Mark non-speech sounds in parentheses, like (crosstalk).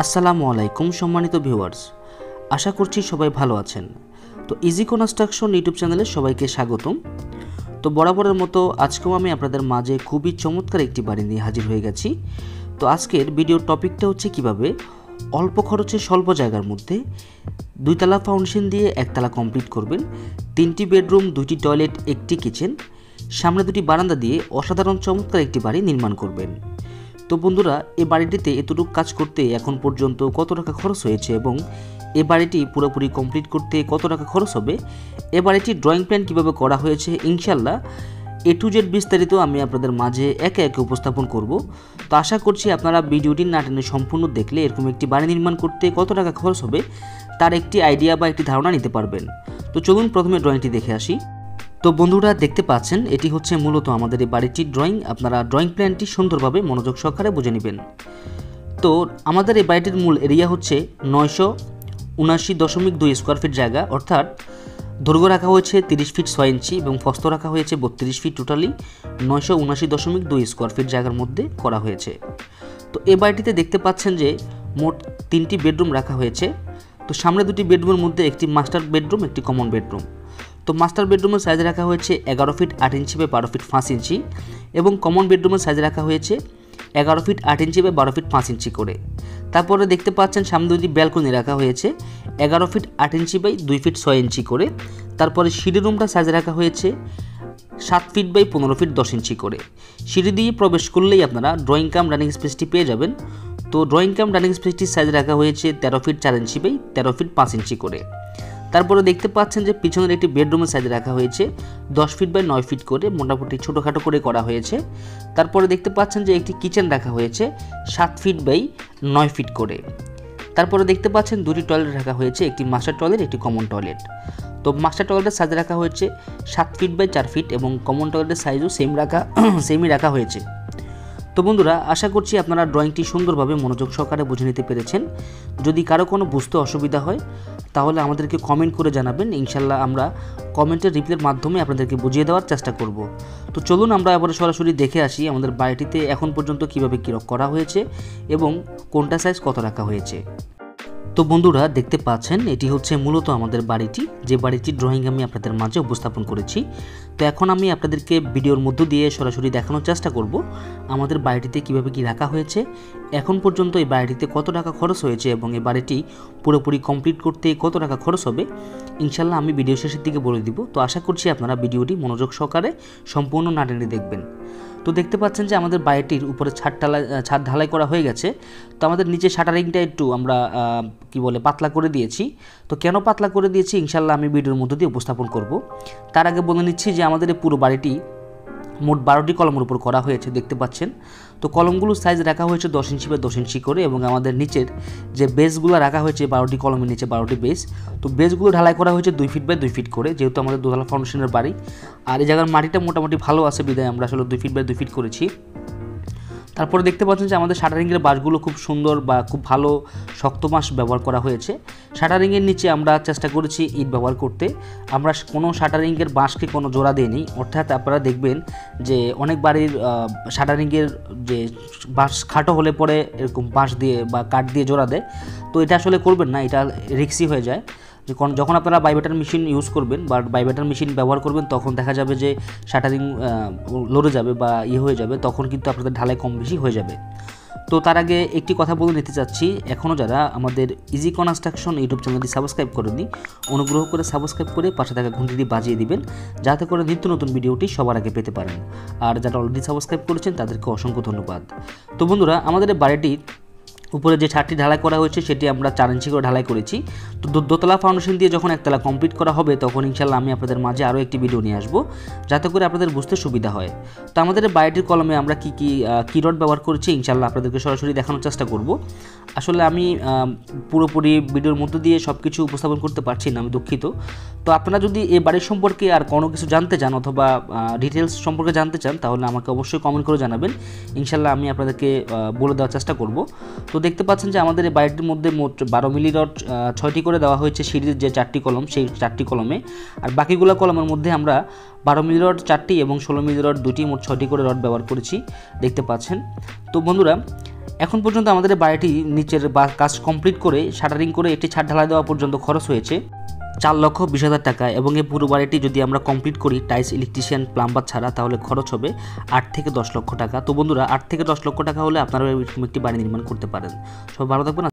আসসালামু আলাইকুম, সম্মানিত ভিউয়ার্স। আশা করছি সবাই ভালো আছেন। তো ইজি কনস্ট্রাকশন ইউটিউব চ্যানেলে সবাইকে স্বাগতম। তো বরাবরের মতো আজকেও আমি আপনাদের মাঝে খুবই চমৎকার একটি বাড়ি নিয়ে হাজির হয়ে গেছি। তো আজকের ভিডিওর টপিকটা হচ্ছে কীভাবে অল্প খরচে স্বল্প জায়গার মধ্যে দুইতলা ফাউন্ডেশন দিয়ে একতলা কমপ্লিট করবেন, তিনটি বেডরুম, দুটি টয়লেট, একটি কিচেন, সামনে দুটি বারান্দা দিয়ে অসাধারণ চমৎকার একটি বাড়ি নির্মাণ করবেন। তো বন্ধুরা, এ বাড়িটিতে এতটুকু কাজ করতে এখন পর্যন্ত কত টাকা খরচ হয়েছে এবং এ বাড়িটি পুরোপুরি কমপ্লিট করতে কত টাকা খরচ হবে? এ বাড়িটির ড্রয়িং প্ল্যান কীভাবে করা হয়েছে? ইনশাল্লাহ এ টু জেড বিস্তারিত আমি আপনাদের মাঝে একে একে উপস্থাপন করব। তো আশা করছি আপনারা ভিডিওটি না টেনে সম্পূর্ণ দেখলে এরকম একটি বাড়ি নির্মাণ করতে কত টাকা খরচ হবে, তার একটি আইডিয়া বা একটি ধারণা নিতে পারবেন। তো চলুন প্রথমে ড্রয়িংটি দেখে আসি। তো বন্ধুরা দেখতে পাচ্ছেন, এটি হচ্ছে মূলত আমাদের এই বাড়িটির ড্রয়িং আপনারা ড্রয়িং প্ল্যানটি সুন্দরভাবে মনোযোগ সহকারে বুঝে নেবেন। তো আমাদের এই বাড়িটির মূল এরিয়া হচ্ছে নয়শো উনাশি দশমিক দুই স্কোয়ার ফিট জায়গা, অর্থাৎ দৈর্ঘ্য রাখা হয়েছে তিরিশ ফিট ছয় ইঞ্চি এবং ফস্ত রাখা হয়েছে বত্রিশ ফিট টোটালি নয়শো উনাশি দশমিক দুই স্কোয়ার ফিট জায়গার মধ্যে করা হয়েছে। তো এ বাড়িটিতে দেখতে পাচ্ছেন যে মোট তিনটি বেডরুম রাখা হয়েছে। তো সামনে দুটি বেডরুমের মধ্যে একটি মাস্টার বেডরুম একটি কমন বেডরুম তো মাস্টার বেডরুমের সাইজ রাখা হয়েছে এগারো ফিট আট ইঞ্চি বা বারো ফিট পাঁচ ইঞ্চি এবং কমন বেডরুমের সাইজ রাখা হয়েছে এগারো ফিট আট ইঞ্চি বা বারো ফিট পাঁচ ইঞ্চি করে। তারপরে দেখতে পাচ্ছেন সামনে দুটি ব্যালকনি রাখা হয়েছে এগারো ফিট আট ইঞ্চি বাই দুই ফিট ছয় ইঞ্চি করে। তারপরে সিঁড়ি রুমটা সাইজ রাখা হয়েছে সাত ফিট বাই পনেরো ফিট দশ ইঞ্চি করে। সিঁড়ি দিয়ে প্রবেশ করলেই আপনারা ড্রয়িং কাম রানিং স্পেসটি পেয়ে যাবেন। তো ড্রয়িং কাম রানিং স্পেসটির সাইজ রাখা হয়েছে তেরো ফিট চার ইঞ্চি বাই, তেরো ফিট পাঁচ ইঞ্চি করে। তারপরে দেখতে পাচ্ছেন যে পিছনের একটি বেডরুমের সাইজ রাখা হয়েছে, দশ ফিট বাই নয় ফিট করে, মোটামুটি ছোটোখাটো করে করা হয়েছে। তারপরে দেখতে পাচ্ছেন যে একটি কিচেন রাখা হয়েছে, সাত ফিট বাই নয় ফিট করে। তারপরে দেখতে পাচ্ছেন দুটি টয়লেট রাখা হয়েছে, একটি মাস্টার টয়লেট একটি কমন টয়লেট তো মাস্টার টয়লেটের সাইজ রাখা হয়েছে, সাত ফিট বাই চার ফিট এবং কমন টয়লেটের সাইজও সেম রাখা (clears throat) সেমই রাখা হয়েছে। তো বন্ধুরা, আশা করছি আপনারা ড্রয়িংটি সুন্দরভাবে মনোযোগ সহকারে বুঝে নিতে পেরেছেন। যদি কারও কোনো বুঝতে অসুবিধা হয়, তাহলে আমাদেরকে কমেন্ট করে জানাবেন। ইনশাল্লাহ আমরা কমেন্টের রিপ্লের মাধ্যমে আপনাদেরকে বুঝিয়ে দেওয়ার চেষ্টা করব। তো চলুন আমরা এবারে সরাসরি দেখে আসি আমাদের বাড়িটিতে এখন পর্যন্ত কীভাবে কী করা হয়েছে এবং কোনটা সাইজ কত রাখা হয়েছে। তো বন্ধুরা দেখতে পাচ্ছেন, এটি হচ্ছে মূলত আমাদের বাড়িটি। যে বাড়িটির ড্রয়িং আমি আপনাদের মাঝে উপস্থাপন করেছি। তো এখন আমি আপনাদেরকে ভিডিওর মধ্য দিয়ে সরাসরি দেখানোর চেষ্টা করব, আমাদের বাড়িটিতে কীভাবে কি রাখা হয়েছে। এখন পর্যন্ত এই বাড়িটিতে কত টাকা খরচ হয়েছে এবং এই বাড়িটি পুরোপুরি কমপ্লিট করতে কত টাকা খরচ হবে, ইনশাল্লাহ আমি ভিডিও শেষের দিকে বলে দিব। তো আশা করছি আপনারা ভিডিওটি মনোযোগ সহকারে সম্পূর্ণ নাটেনে দেখবেন। তো দেখতে পাচ্ছেন যে আমাদের বাড়িটির উপরে ছাদ ঢালাই ছাদ ঢালাই করা হয়ে গেছে। তো আমাদের নিচে শাটারিংটা একটু আমরা কি বলে, পাতলা করে দিয়েছি। তো কেন পাতলা করে দিয়েছি? ইনশাল্লাহ আমি ভিডিওর মধ্য দিয়ে উপস্থাপন করব। তার আগে বলে নিচ্ছি যে আমাদের এই পুরো বাড়িটি মোট বারোটি কলমের উপর করা হয়েছে, দেখতে পাচ্ছেন। তো কলমগুলোর সাইজ রাখা হয়েছে দশ ইঞ্চি বা দশ ইঞ্চি করে এবং আমাদের নিচের যে বেসগুলো রাখা হয়েছে, বারোটি কলমের নিচে বারোটি বেস তো বেসগুলো ঢালাই করা হয়েছে দুই ফিট বাই দুই ফিট করে, যেহেতু আমাদের দোতলা ফাউন্ডেশনের বাড়ি। আর এই জায়গার মাটিটা মোটামুটি ভালো আছে বিদায় আমরা আসলে দুই ফিট বাই দুই ফিট করেছি। তারপরে দেখতে পাচ্ছেন যে আমাদের শাটারিংয়ের বাঁশগুলো খুব সুন্দর বা খুব ভালো শক্ত বাঁশ ব্যবহার করা হয়েছে। শাটারিংয়ের নিচে আমরা চেষ্টা করেছি ইট ব্যবহার করতে। আমরা কোনো শাটারিংয়ের বাঁশকে কোনো জোড়া দিইনি। অর্থাৎ আপনারা দেখবেন যে অনেক বাড়ির শাটারিংয়ের যে বাঁশ খাটো হলে পরে এরকম বাঁশ দিয়ে বা কাঠ দিয়ে জোড়া দেয়। তো এটা আসলে করবেন না, এটা রিক্সি হয়ে যায়। যে যখন আপনারা বাইবেটার মেশিন ইউজ করবেন বা বাইবেটার মেশিন ব্যবহার করবেন, তখন দেখা যাবে যে শাটারিং লড়ে যাবে বা ইয়ে হয়ে যাবে, তখন কিন্তু আপনাদের ঢালাই কম বেশি হয়ে যাবে। তো তার আগে একটি কথা বলে নিতে চাচ্ছি এখনও যারা আমাদের ইজি কনস্ট্রাকশন ইউটিউব চ্যানেলটি সাবস্ক্রাইব করেনি অনুগ্রহ করে সাবস্ক্রাইব করে পাশে থাকা ঘন্টিটি বাজিয়ে দিবেন, যাতে করে নিত্য নতুন ভিডিওটি সবার আগে পেতে পারেন। আর যারা অলরেডি সাবস্ক্রাইব করেছেন, তাদেরকে অসংখ্য ধন্যবাদ। তো বন্ধুরা, আমাদের বাড়িটি উপরে যে ছাদটি ঢালাই করা হয়েছে, সেটি আমরা চার ইঞ্চি করে ঢালাই করেছি। তো দোতলা ফাউন্ডেশন দিয়ে যখন একতলা কমপ্লিট করা হবে, তখন ইনশাল্লাহ আমি আপনাদের মাঝে আরও একটি ভিডিও নিয়ে আসব, যাতে করে আপনাদের বুঝতে সুবিধা হয়। তো আমাদের বাড়িটির কলমে আমরা কি কি কি রড ব্যবহার করেছি ইনশাল্লাহ আপনাদেরকে সরাসরি দেখানোর চেষ্টা করব। আসলে আমি পুরোপুরি ভিডিওর মধ্য দিয়ে সব কিছু উপস্থাপন করতে পারছি না, আমি দুঃখিত। তো আপনারা যদি এই বাড়ির সম্পর্কে আর কোনো কিছু জানতে চান, অথবা ডিটেলস সম্পর্কে জানতে চান, তাহলে আমাকে অবশ্যই কমেন্ট করে জানাবেন। ইনশাল্লাহ আমি আপনাদেরকে বলে দেওয়ার চেষ্টা করব। তো দেখতে পাচ্ছেন যে আমাদের এই বাড়িটির মধ্যে মোট বারো মিলি রড ছয়টি করে দেওয়া হয়েছে সিঁড়ির যে চারটি কলম, সেই চারটি কলমে। আর বাকিগুলো কলমের মধ্যে আমরা বারো মিলি রড চারটি এবং ষোলো মিলি রড দুটি মোট ছয়টি করে রড ব্যবহার করেছি দেখতে পাচ্ছেন। তো বন্ধুরা, এখন পর্যন্ত আমাদের বাড়িটি নিচের কাজ কমপ্লিট করে, শাটারিং করে একটি ছাদ ঢালাই দেওয়া পর্যন্ত খরচ হয়েছে। চার লক্ষ বিশ হাজার টাকা এবং এই পুরো বাড়িটি যদি আমরা কমপ্লিট করি টাইলস ইলেকট্রিশিয়ান প্লাম্বার ছাড়া, তাহলে খরচ হবে আট থেকে দশ লক্ষ টাকা। তো বন্ধুরা, আট থেকে দশ লক্ষ টাকা হলে আপনারা একটি বাড়ি নির্মাণ করতে পারেন। সব ভালো থাকবেন